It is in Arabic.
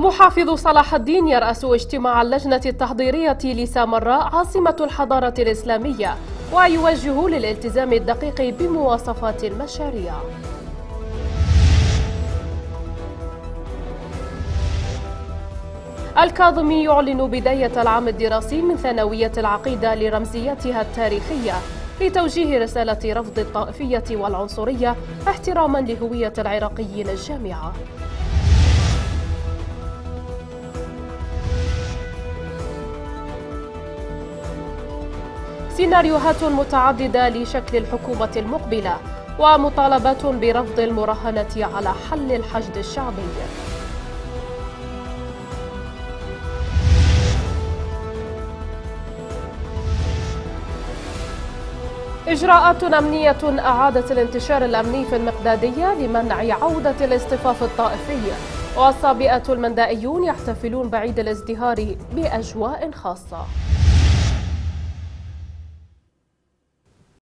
محافظ صلاح الدين يرأس اجتماع اللجنة التحضيرية لسامراء عاصمة الحضارة الإسلامية ويوجه للالتزام الدقيق بمواصفات المشاريع. الكاظمي يعلن بداية العام الدراسي من ثانوية العقيدة لرمزيتها التاريخية لتوجيه رسالة رفض الطائفية والعنصرية احتراما لهوية العراقيين الجامعة. سيناريوهات متعددة لشكل الحكومة المقبلة ومطالبات برفض المراهنة على حل الحشد الشعبي. إجراءات أمنية أعادت الانتشار الأمني في المقدادية لمنع عودة الاصطفاف الطائفي والصابئة المندائيون يحتفلون بعيد الازدهار بأجواء خاصة.